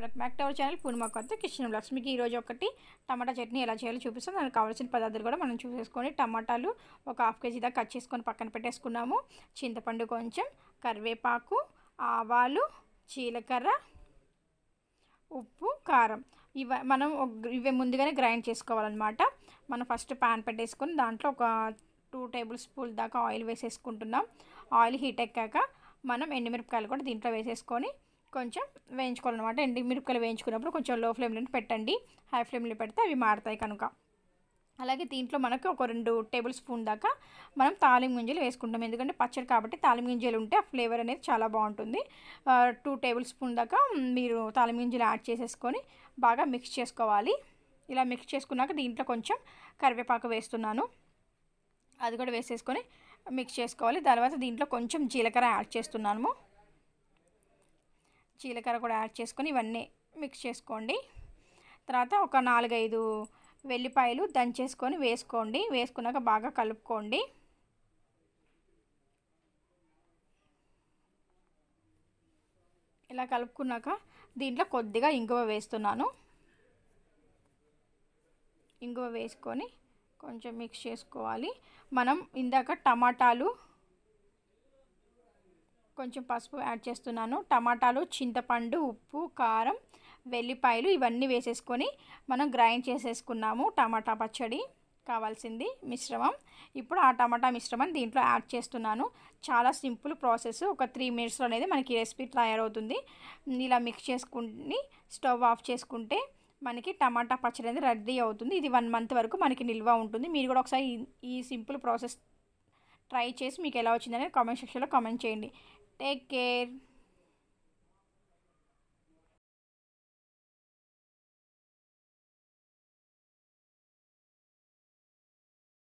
Welcome back to our channel Purnima కొత్త kitchen blogs మీకు ఈరోజు ఒకటి టమాటా చట్నీ ఎలా చేయాలో చూపిస్తాం. దానికి కావాల్సిన పదార్థాలు కూడా మనం చూసేసుకొని టమాటాలు ఒక హాఫ్ కేజీ దాకా కట్ చేసుకొని పక్కన పెట్టేసుకున్నాము. చింతపండు కొంచెం కరివేపాకు ఆవాలు జీలకర్ర ఉప్పు కారం. ఇవ మనం ఒక- ఇవి ముందుగానే గ్రైండ్ చేసుకోవాలన్నమాట. మనం ఫస్ట్ పాన్ పెట్టేసుకొని దాంట్లో ఒక టూ టేబుల్ స్పూన్ దాకా ఆయిల్ వేసేసుకుంటున్నాం. ఆయిల్ హీట్ ఎక్కాక మనం ఎండుమిరపకాయలు కూడా దీంట్లో వేసేసుకొని కొంచెం వేయించుకోవాలన్నమాట. ఎండుమిరపకాయలు వేయించుకున్నప్పుడు కొంచెం లో ఫ్లేమ్లో పెట్టండి. హై ఫ్లేమ్లో పెడితే అవి మాడతాయి కనుక. అలాగే దీంట్లో మనకు ఒక రెండు టేబుల్ స్పూన్ దాకా మనం తాలిం గింజలు వేసుకుంటాం. ఎందుకంటే పచ్చడి కాబట్టి తాలిం గింజలు ఉంటే ఆ ఫ్లేవర్ అనేది చాలా బాగుంటుంది. టూ టేబుల్ స్పూన్ దాకా మీరు తాలిం గింజలు యాడ్ చేసేసుకొని బాగా మిక్స్ చేసుకోవాలి. ఇలా మిక్స్ చేసుకున్నాక దీంట్లో కొంచెం కరివేపాకు వేస్తున్నాను. అది కూడా వేసేసుకొని మిక్స్ చేసుకోవాలి. తర్వాత దీంట్లో కొంచెం జీలకర్ర యాడ్ చేస్తున్నాము జీలకర్ర కూడా యాడ్ చేసుకొని ఇవన్నీ మిక్స్ చేసుకోండి. తర్వాత ఒక నాలుగైదు వెల్లిపాయలు దంచేసుకొని వేసుకోండి. వేసుకున్నాక బాగా కలుపుకోండి. ఇలా కలుపుకున్నాక దీంట్లో కొద్దిగా ఇంగువ వేస్తున్నాను. ఇంగువ వేసుకొని కొంచెం మిక్స్ చేసుకోవాలి. మనం ఇందాక టమాటాలు కొంచెం పసుపు యాడ్ చేస్తున్నాను. టమాటాలు చింతపండు ఉప్పు కారం వెల్లిపాయలు ఇవన్నీ వేసేసుకొని మనం గ్రైండ్ చేసేసుకున్నాము. టమాటా పచ్చడి కావాల్సింది మిశ్రమం. ఇప్పుడు ఆ టమాటా మిశ్రమం దీంట్లో యాడ్ చేస్తున్నాను. చాలా సింపుల్ ప్రాసెస్. ఒక త్రీ మినిట్స్లో అనేది మనకి రెసిపీ తయారవుతుంది. ఇలా మిక్స్ చేసుకుని స్టవ్ ఆఫ్ చేసుకుంటే మనకి టమాటా పచ్చడి అనేది రెడీ అవుతుంది. ఇది వన్ మంత్ వరకు మనకి నిల్వ ఉంటుంది. మీరు కూడా ఒకసారి ఈ- సింపుల్ ప్రాసెస్ ట్రై చేసి మీకు ఎలా వచ్చిందనేది కామెంట్ సెక్షన్లో కామెంట్ చేయండి. Take care